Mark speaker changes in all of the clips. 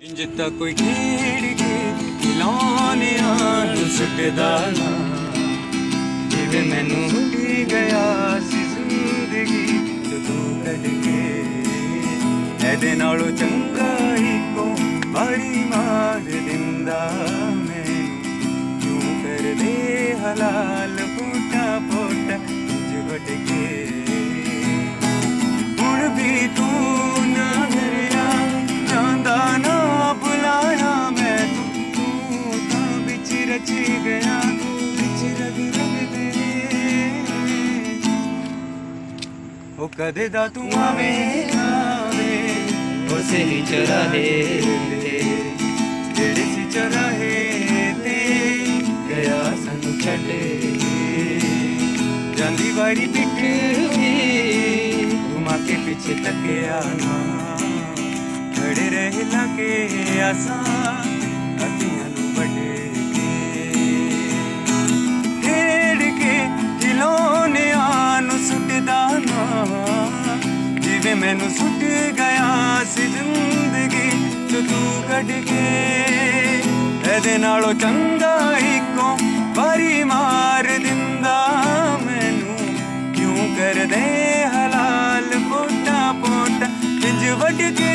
Speaker 1: ਇੰਜ ਤਾਂ ਕੋਈ ਖੇਡ ਕੇ ਲਾਉਣਿਆਂ ਨੂੰ ਸੁੱਟਦਾ ਨਾ। ਜਿਵੇਂ ਮੈਨੂੰ ਸੁੱਟੀ ਗਿਆ ਸੀ ਜ਼ਿੰਦਗੀ, ਜਦੋਂ ਕੱਢ ਕੇ ਇਹਦੇ ਨਾਲੋਂ ਚੰਗਾ ਹੀ ਕੋ ਬੜੀ ਮਾਰ ਦਿੰਦਾ ਮੈਂ। ਕਿਉਂ ਕਰਦੇ ਹਲਾਲ ਰਚ ਗਿਆ ਵਿੱਚ ਰਗ ਰਗ ਦੇ ਉਹ ਕਦੇ ਦਾ ਤੂੰ ਆਵੇ ਆਵੇ ਉਸੇ ਹੀ ਚਰਾਹੇ ਤੇ ਜਿਹੜੇ ਸੀ ਚਰਾਹੇ ਤੇ ਗਿਆ ਸਾਨੂੰ ਛੱਡ ਜਾਂਦੀ ਵਾਰੀ ਪਿੱਟ ਵੀ ਘੁਮਾ ਕੇ ਪਿੱਛੇ ਤੱਕਿਆ ਨਾ ਖੜੇ ਰਹੇ ਲਾਗੇ ਆਸਾਂ ਮੈਨੂੰ ਸੁੱਟ ਗਿਆ ਸੀ ਜ਼ਿੰਦਗੀ ਜੋ ਤੂੰ ਕੱਢ ਕੇ ਇਹਦੇ ਨਾਲੋਂ ਚੰਗਾ ਇੱਕੋ ਵਾਰੀ ਮਾਰ ਦਿੰਦਾ ਮੈਨੂੰ ਕਿਉਂ ਕਰਦੇ ਹਲਾਲ ਪੋਟਾ ਪੋਟਾ ਇੰਜ ਵੱਢ ਕੇ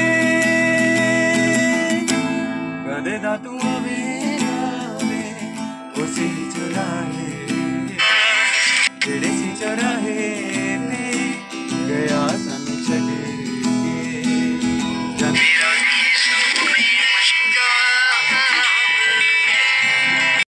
Speaker 1: ਕਦੇ ਦਾ ਤੂੰ